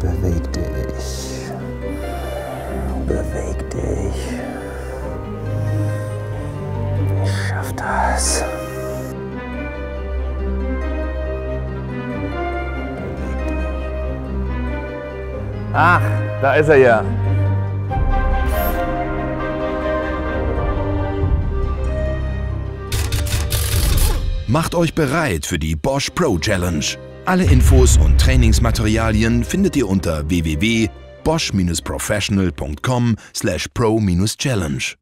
Beweg dich. Beweg dich. Ich schaff das. Ach, da ist er ja. Macht euch bereit für die Bosch Pro Challenge. Alle Infos und Trainingsmaterialien findet ihr unter www.bosch-professional.com/pro-challenge.